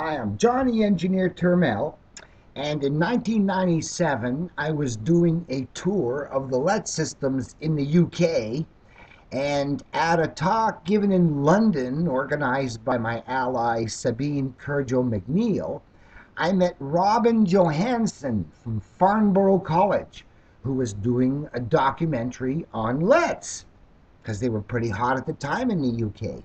Hi, I'm Johnny Engineer Turmel, and in 1997 I was doing a tour of the LET systems in the UK, and at a talk given in London, organized by my ally Sabine Kurjo McNeill, I met Robin Johannsen from Farnborough College, who was doing a documentary on LETs, because they were pretty hot at the time in the UK.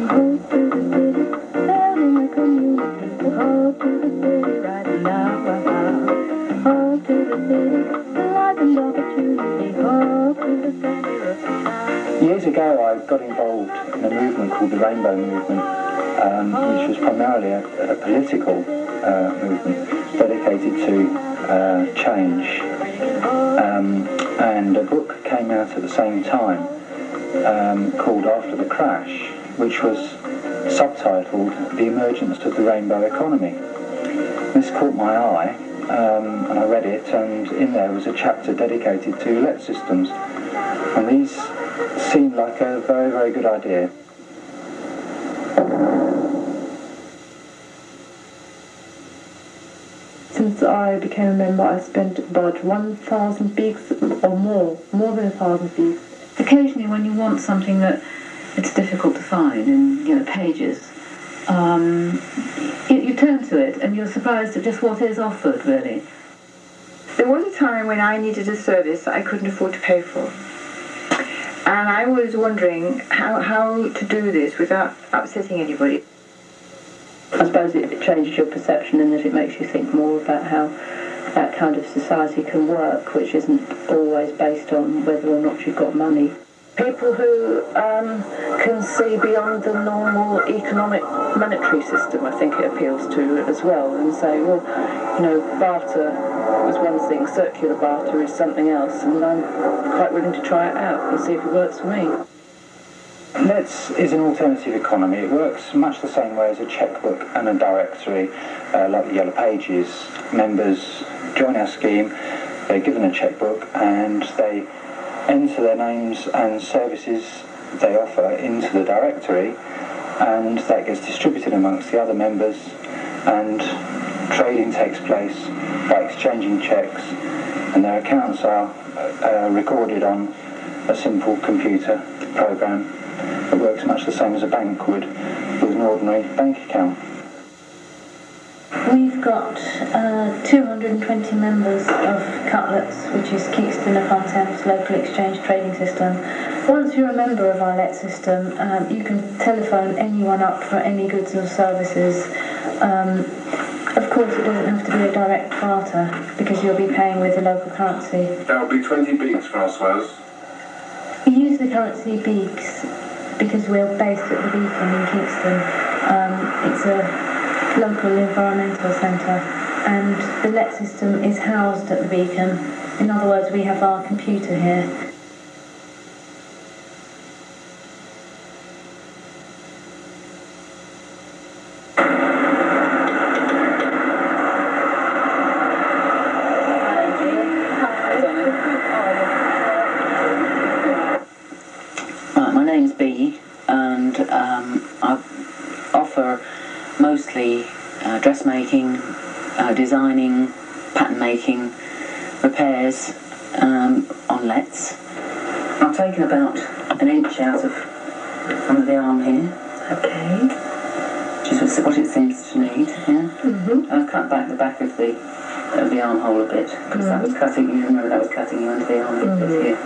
Years ago, I got involved in a movement called the Rainbow Movement, um, which was primarily a, a political uh, movement dedicated to uh, change. Um, and a book came out at the same time um, called After the Crash, which was subtitled The Emergence of the Rainbow Economy. This caught my eye, um, and I read it, and in there was a chapter dedicated to let systems. And these seemed like a very, very good idea. Since I became a member, I spent about 1,000 beaks or more, more than a thousand beaks. Occasionally, when you want something that it's difficult to find in you know pages, um, you, you turn to it and you're surprised at just what is offered. Really, There was a time when I needed a service that I couldn't afford to pay for. And I was wondering how, how to do this without upsetting anybody. I suppose it, it changes your perception in that it makes you think more about how that kind of society can work, which isn't always based on whether or not you've got money. People who um, can see beyond the normal economic monetary system, I think it appeals to as well, and say, well, you know, barter is one thing, circular barter is something else, and I'm quite willing to try it out and see if it works for me. LETS is an alternative economy. It works much the same way as a checkbook and a directory, uh, like the Yellow Pages. Members join our scheme, they're given a checkbook, and they enter their names and services they offer into the directory, and that gets distributed amongst the other members, and trading takes place by exchanging checks, and their accounts are uh, recorded on a simple computer program that works much the same as a bank would with an ordinary bank account. We've got uh, 220 members of Cutlets, which is Kingston upon Thames local exchange trading system. Once you're a member of our let system, um, you can telephone anyone up for any goods or services. Um, of course, it doesn't have to be a direct barter because you'll be paying with the local currency. There'll be 20 beaks, Françoise. We use the currency beaks because we're based at the Beacon in Kingston. Um, it's a local environmental centre and the let system is housed at the Beacon. In other words, we have our computer here. Designing, pattern making, repairs um, on lets. I've taken about an inch out of under the arm here. Okay. Which is what it seems to need, yeah? Mm-hmm. I've cut back the back of the of the armhole a bit because that was cutting you remember that was cutting you under the arm a bit here.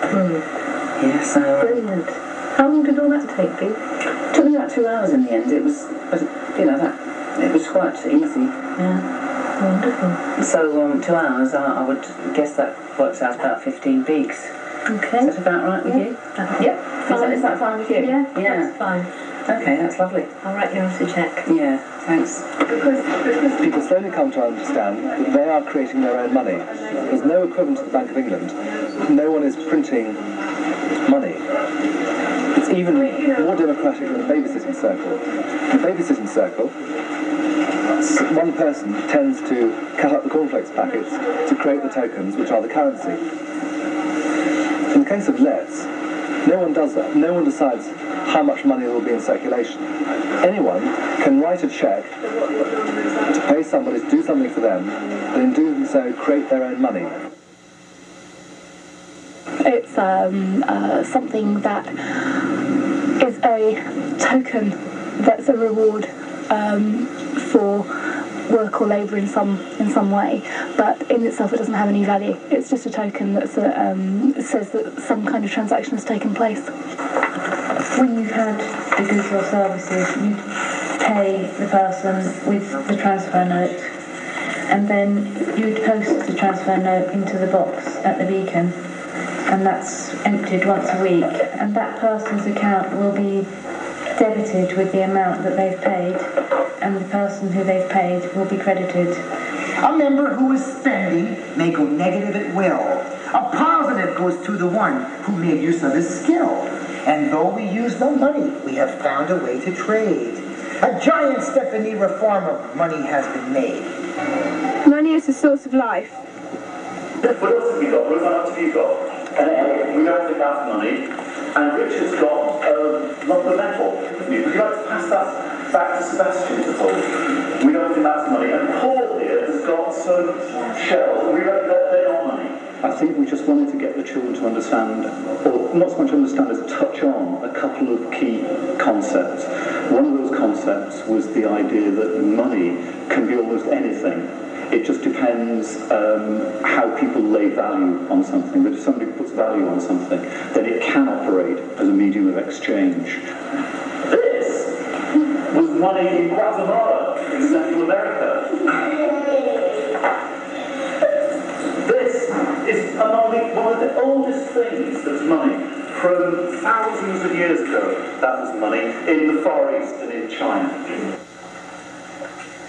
Yeah, so uh, Brilliant. How long did all that take you? took me about two hours in the end. It was but you know that it was quite easy. Yeah. Wonderful. So um, two hours I, I would guess that works out about fifteen beaks. Okay. Is that about right with you? Yep. Is that, is that fine with you? Yeah, Yeah. that's fine. Okay, that's lovely. I'll write you off the check. Yeah, thanks. Because people slowly come to understand that they are creating their own money. There's no equivalent to the Bank of England. No one is printing money. It's even more democratic than the babysitting circle. The babysitting circle, one person tends to cut up the cornflakes packets to create the tokens, which are the currency. In the case of lets, no one does that. No one decides how much money will be in circulation. Anyone can write a check to pay somebody to do something for them, and in doing so create their own money. It's um, uh, something that is a token that's a reward um, for work or labour in some in some way, but in itself it doesn't have any value. It's just a token that um, says that some kind of transaction has taken place. When you've had the goods or services, you pay the person with the transfer note, and then you would post the transfer note into the box at the beacon, and that's emptied once a week, and that person's account will be debited with the amount that they've paid, and the person who they've paid will be credited. A member who is spending may go negative at will. A positive goes to the one who made use of his skill. And though we use no money, we have found a way to trade. A giant step in the reform of money has been made. Money is the source of life. What else have you got? What else have you got? We don't think that's money. And Richard's got um, a lump of metal. Would you like to pass that back to Sebastian? We don't think that's money. And Paul here has got some shells. We reckon that they're money. I think we just wanted to get the children to understand, or not so much understand as touch on a couple of key concepts. One of those concepts was the idea that money can be almost anything. It just depends um, how people lay value on something. But if somebody puts value on something, then it can operate as a medium of exchange. This was money in Guatemala, in Central America. This is among the, one of the oldest things that's money. From thousands of years ago, that was money in the Far East and in China.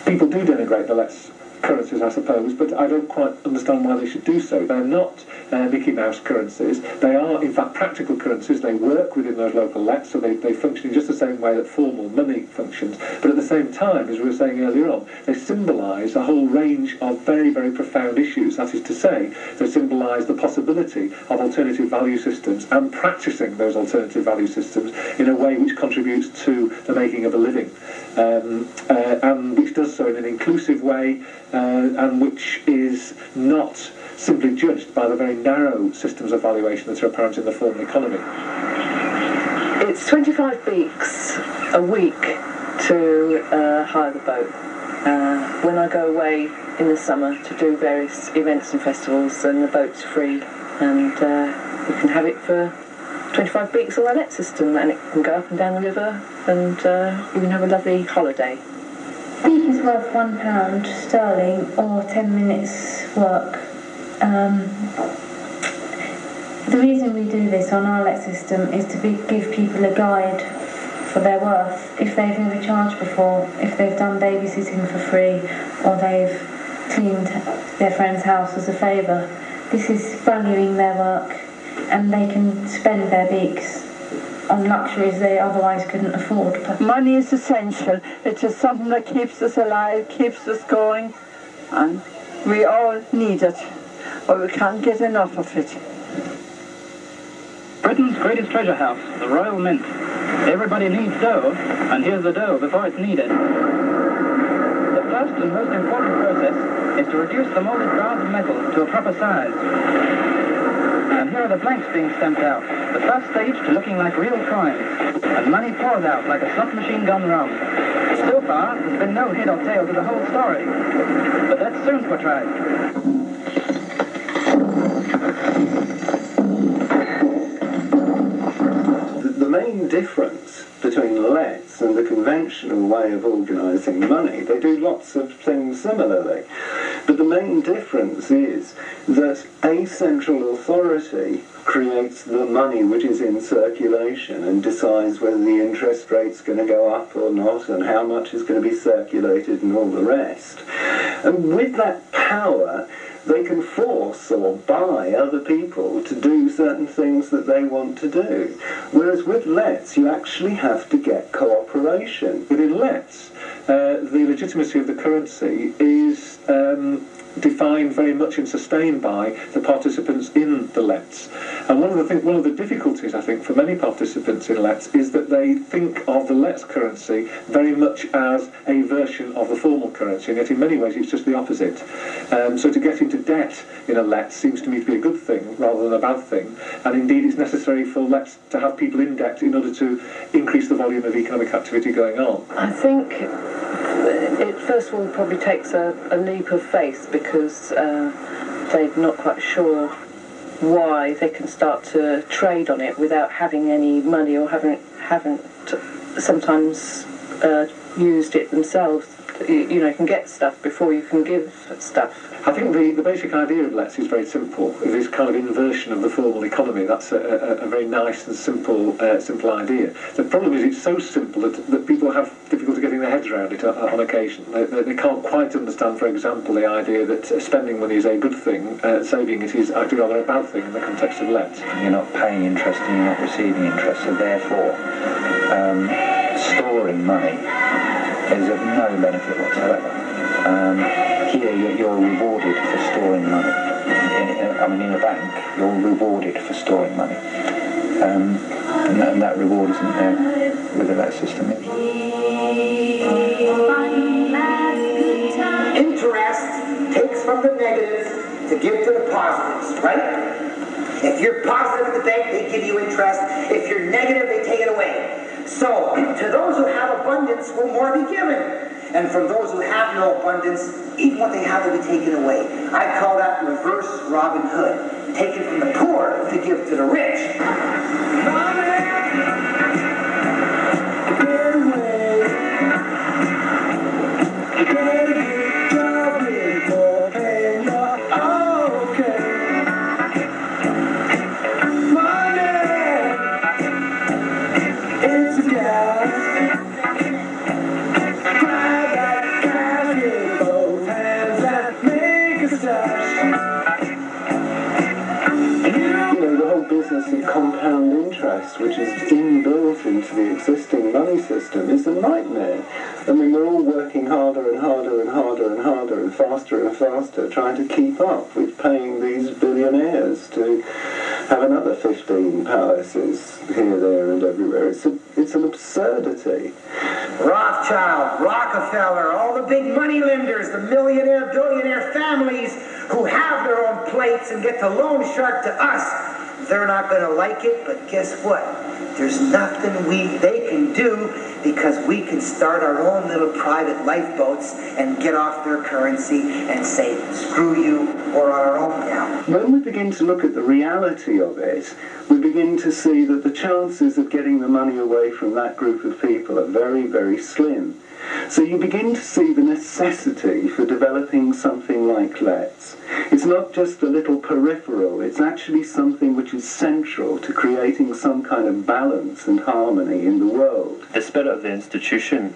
People do denigrate the less currencies, I suppose, but I don't quite understand why they should do so. They're not uh, Mickey Mouse currencies. They are, in fact, practical currencies. They work within those local lets, so they, they function in just the same way that formal money functions. But at the same time, as we were saying earlier on, they symbolise a whole range of very, very profound issues. That is to say, they symbolise the possibility of alternative value systems and practising those alternative value systems in a way which contributes to the making of a living, um, uh, and which does so in an inclusive way and which is not simply judged by the very narrow systems of valuation that are apparent in the formal economy. It's 25 beaks a week to uh, hire the boat. Uh, when I go away in the summer to do various events and festivals, then the boat's free and uh, you can have it for 25 beaks on the let system and it can go up and down the river and uh, you can have a lovely holiday. Is worth one pound sterling or ten minutes work. Um, the reason we do this on our let system is to be, give people a guide for their worth. If they've never charged before, if they've done babysitting for free, or they've cleaned their friend's house as a favour, this is valuing their work, and they can spend their beaks on luxuries they otherwise couldn't afford. Money is essential. It is something that keeps us alive, keeps us going, and we all need it, but we can't get enough of it. Britain's greatest treasure house, the Royal Mint. Everybody needs dough, and here's the dough before it's needed. The first and most important process is to reduce the molded bars of metal to a proper size. Here are the blanks being stamped out, the first stage to looking like real crime. And money pours out like a slot machine gone wrong. So far, there's been no head or tail to the whole story. But that's soon portrayed. Main difference between LETs and the conventional way of organising money, they do lots of things similarly. But the main difference is that a central authority creates the money which is in circulation and decides whether the interest rate's going to go up or not and how much is going to be circulated and all the rest. And with that power, they can force or buy other people to do certain things that they want to do. Whereas with lets, you actually have to get cooperation. Within lets, uh, the legitimacy of the currency is um, defined very much and sustained by the participants in the lets. And one of the thing, one of the difficulties I think for many participants in lets is that they think of the lets currency very much as a version of the formal currency, and yet in many ways it's just the opposite. Um, so to get into debt in a let seems to me to be a good thing rather than a bad thing. And indeed it's necessary for lets to have people in debt in order to increase the volume of economic activity going on. I think it first of all probably takes a, a leap of faith because uh, they're not quite sure why they can start to trade on it without having any money or having haven't sometimes uh, used it themselves. You, you know, you can get stuff before you can give stuff. I think the, the basic idea of Let's is very simple. This kind of inversion of the formal economy, that's a, a, a very nice and simple uh, simple idea. The problem is it's so simple that, that people have difficulty getting their heads around it on, on occasion. They, they, they can't quite understand, for example, the idea that uh, spending money is a good thing, uh, saving it is actually rather a bad thing in the context of lets. You're not paying interest and you're not receiving interest, so therefore um, storing money is of no benefit whatsoever. Um, here you're, rewarded for storing money. In, in, I mean, in a bank, you're rewarded for storing money. Um, and, that, and that reward isn't there with the let system. Interest takes from the negatives to give to the positives, right? If you're positive at the bank, they give you interest. If you're negative, they take it away. So, to those who have abundance will more be given. And from those who have no abundance, even what they have will be taken away. I call that reverse Robin Hood. Taken from the poor to give to the rich. Business of compound interest, which is inbuilt into the existing money system, is a nightmare. I mean, we're all working harder and harder and harder and harder and faster and faster trying to keep up with paying these billionaires to have another 15 palaces here, there and everywhere. It's, a, it's an absurdity. Rothschild, Rockefeller, all the big money lenders, the millionaire, billionaire families who have their own plates and get to loan shark to us. They're not going to like it, but guess what? There's nothing we they can do because we can start our own little private lifeboats and get off their currency and say, screw you, we're on our own now. When we begin to look at the reality of it, we begin to see that the chances of getting the money away from that group of people are very, very slim. So you begin to see the necessity for developing something like LETS. It's not just a little peripheral, it's actually something which is central to creating some kind of balance and harmony in the world. The spirit of the institution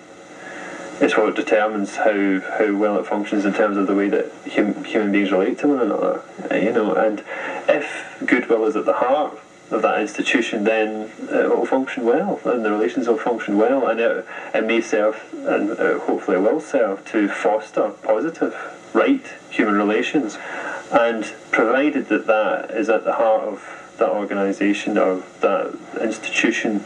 is what determines how, how well it functions in terms of the way that hum, human beings relate to one another. Uh, You know, and if goodwill is at the heart of that institution, then it will function well, and the relations will function well, and it, it may serve, and uh, hopefully will serve, to foster positive, right human relations. And provided that that is at the heart of that organisation or that institution,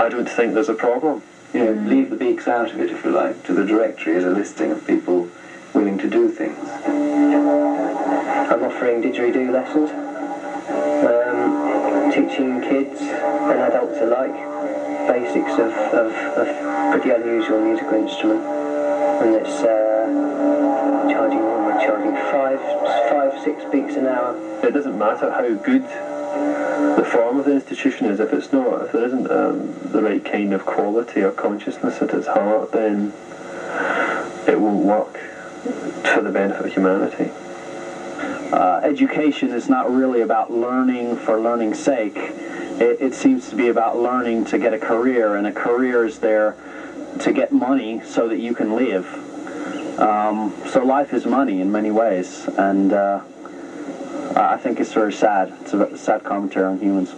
I don't think there's a problem. you know, leave the beaks out of it, if you like, to the directory as a listing of people willing to do things. I'm offering didgeridoo lessons, um, teaching kids and adults alike basics of, of, of pretty unusual musical instrument, and it's uh, charging what am I charging five, five, six beaks an hour. It doesn't matter how good the form of the institution is. If it's not, if there isn't um, the right kind of quality or consciousness at its heart, then it won't work for the benefit of humanity. uh, education is not really about learning for learning's sake. It, it seems to be about learning to get a career, and a career is there to get money so that you can live. Um, so life is money in many ways, and uh, I I think it's very sad. It's a sad commentary on humans.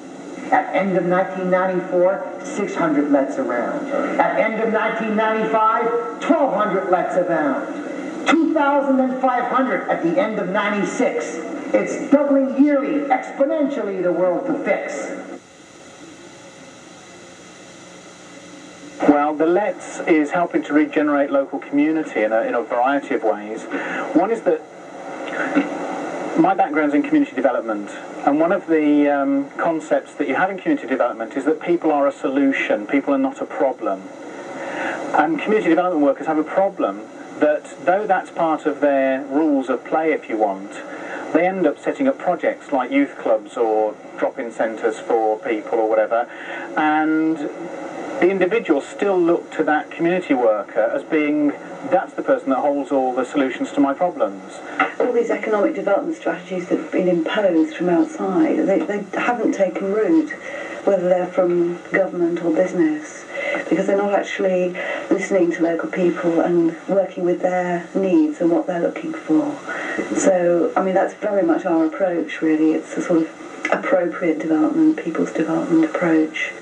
At end of 1994, 600 lets around. At end of 1995, 1,200 lets around. 2,500 at the end of 96. It's doubling yearly, exponentially the world to fix. Well, the Let's is helping to regenerate local community in a, in a variety of ways. One is that my background's in community development, and one of the um, concepts that you have in community development is that people are a solution, people are not a problem. And community development workers have a problem that, though that's part of their rules of play, if you want, they end up setting up projects like youth clubs or drop-in centres for people or whatever, and the individuals still look to that community worker as being that's the person that holds all the solutions to my problems. all these economic development strategies that have been imposed from outside, they, they haven't taken root, whether they're from government or business, because they're not actually listening to local people and working with their needs and what they're looking for. So, I mean, that's very much our approach, really. It's a sort of appropriate development, people's development approach.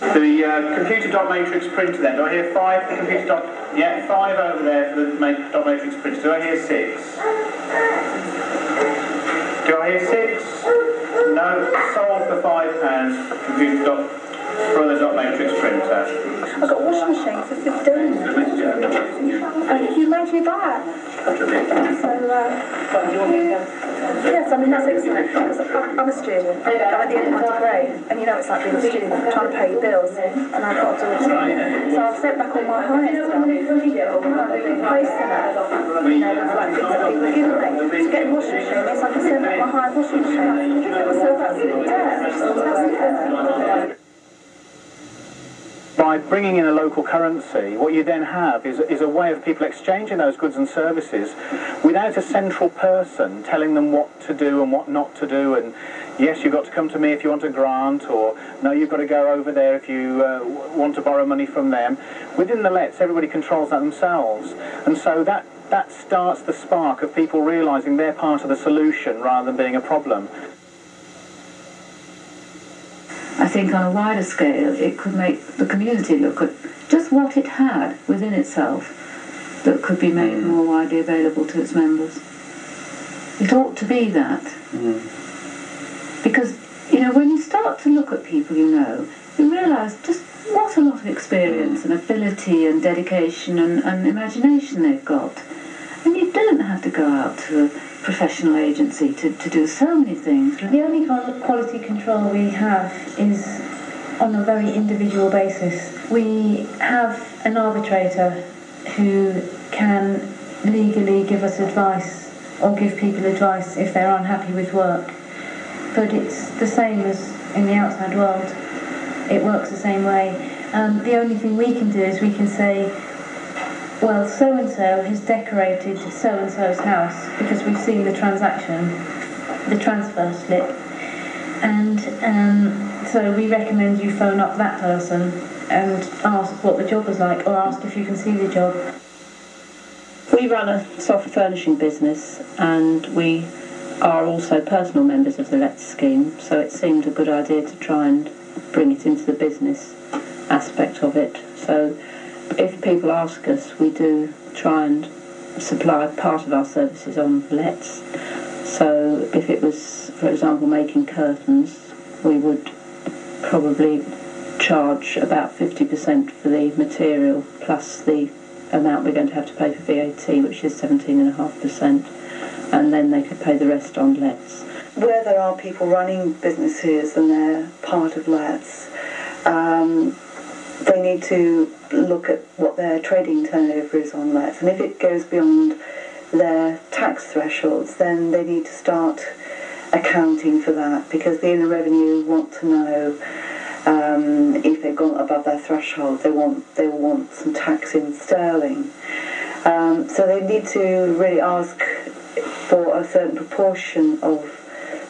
The uh, computer dot matrix printer then. Do I hear five computer dot? Yeah, five over there for the dot matrix printer. Do I hear six? Do I hear six? No. Sold for five pounds. Computer dot the dot matrix printer. I've got a washing machine for 15 and you made me buy it. So, uh, yes, I mean, that's excellent I'm a student. I'm at the end of my degree, and you know it's like being a student, trying to pay your bills, and I've got a daughter. So I've sent back all my hire stuff. I'm not a big place in it. You know, like things that people give me. To get a washing machine means I can send back my hired washing machine. So that's, yeah, it's fantastic. By bringing in a local currency, what you then have is, is a way of people exchanging those goods and services without a central person telling them what to do and what not to do. And yes, you've got to come to me if you want a grant, or no, you've got to go over there if you uh, want to borrow money from them. Within the lets, everybody controls that themselves. And so that, that starts the spark of people realising they're part of the solution rather than being a problem. I think on a wider scale, it could make the community look at just what it had within itself that could be made mm. more widely available to its members. It ought to be that. Mm. Because, you know, when you start to look at people you know, you realise just what a lot of experience mm. and ability and dedication and, and imagination they've got. And you don't have to go out to a professional agency to, to do so many things. The only qual- quality control we have is on a very individual basis. We have an arbitrator who can legally give us advice or give people advice if they're unhappy with work. But it's the same as in the outside world. It works the same way. Um, the only thing we can do is we can say, well, so and so has decorated so and so's house because we've seen the transaction, the transfer slip, and um, so we recommend you phone up that person and ask what the job was like, or ask if you can see the job. We run a soft furnishing business and we are also personal members of the Let's scheme, so it seemed a good idea to try and bring it into the business aspect of it. So if people ask us, we do try and supply part of our services on Let's. So if it was, for example, making curtains, we would probably charge about 50% for the material plus the amount we're going to have to pay for VAT, which is 17.5%, and then they could pay the rest on lets. Where there are people running businesses and they're part of lets, um, they need to look at what their trading turnover is on lets, and if it goes beyond their tax thresholds, then they need to start accounting for that because the Inland Revenue want to know um, if they've gone above their threshold. They want they want some tax in sterling. Um, so they need to really ask for a certain proportion of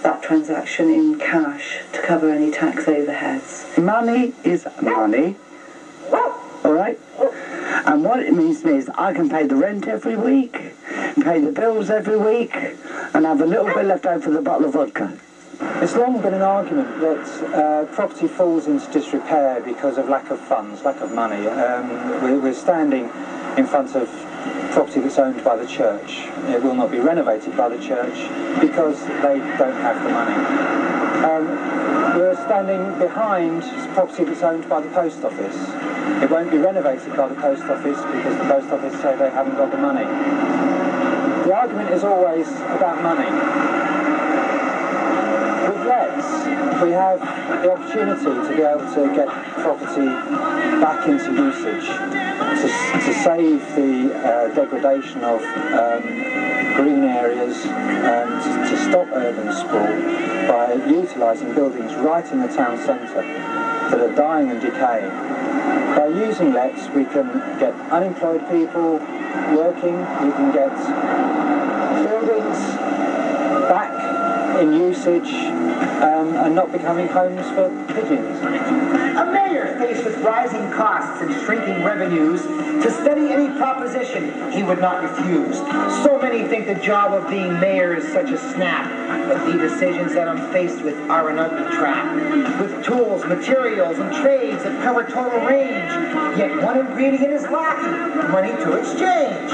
that transaction in cash to cover any tax overheads. Money is money. All right? And what it means to me is I can pay the rent every week, pay the bills every week, and have a little bit left over for the bottle of vodka. It's long been an argument that uh, property falls into disrepair because of lack of funds, lack of money. Um, we're, we're standing in front of property that's owned by the church. It will not be renovated by the church because they don't have the money. Um, we're standing behind property that's owned by the post office. It won't be renovated by the post office because the post office say they haven't got the money. The argument is always about money with lets, we have the opportunity to be able to get property back into usage, to, to save the uh, degradation of um, green areas, and to, to stop urban sprawl by utilising buildings right in the town centre that are dying and decaying. By using lets, we can get unemployed people working, we can get buildings back in usage um, and not becoming homes for pigeons. Faced with rising costs and shrinking revenues to study any proposition he would not refuse. So many think the job of being mayor is such a snap, but the decisions that I'm faced with are an ugly trap. With tools, materials, and trades that cover total range, yet one ingredient is lacking, money to exchange.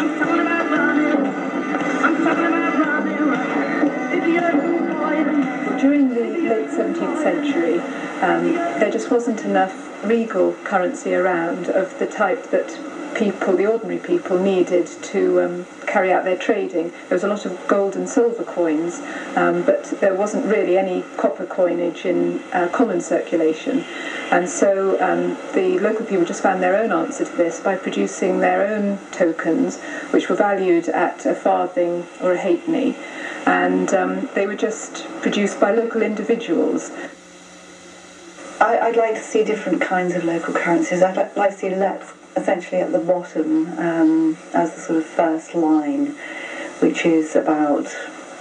During the late 17th century, um, there just wasn't enough regal currency around of the type that people, the ordinary people, needed to um, carry out their trading. There was a lot of gold and silver coins, um, but there wasn't really any copper coinage in uh, common circulation. And so um, the local people just found their own answer to this by producing their own tokens, which were valued at a farthing or a halfpenny and um, they were just produced by local individuals. I, would like to see different kinds of local currencies. I'd like, to see lets essentially at the bottom um, as the sort of first line, which is about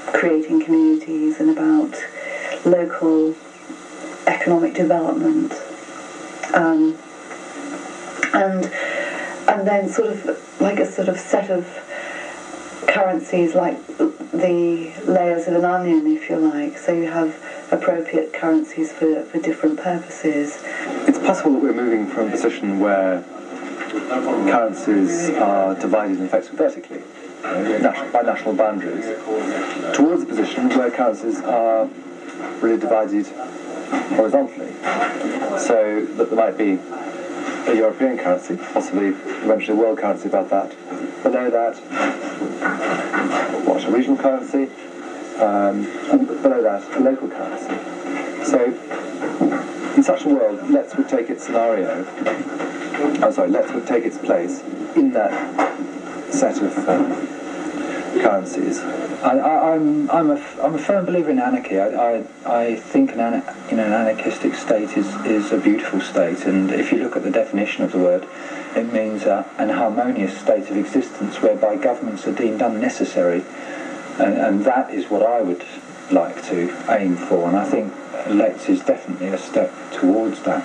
creating communities and about local economic development. Um, and and then sort of like a sort of set of currencies like the layers of an onion, if you like. So you have appropriate currencies for, for different purposes. It's possible that we're moving from a position where currencies are divided in effect vertically by national boundaries towards a position where currencies are really divided horizontally. So that there might be a European currency, possibly eventually a world currency above that. Below that, a regional currency, um, and below that, a local currency. So, in such a world, Let's would take its scenario, I'm sorry, Let's would take its place in that set of um, currencies. I, am I'm, I'm, a, I'm a firm believer in anarchy. I, I, I think an, an, you know, an anarchistic state is, is a beautiful state, and if you look at the definition of the word, it means uh, an harmonious state of existence whereby governments are deemed unnecessary, and, and that is what I would like to aim for, and I think Let's is definitely a step towards that.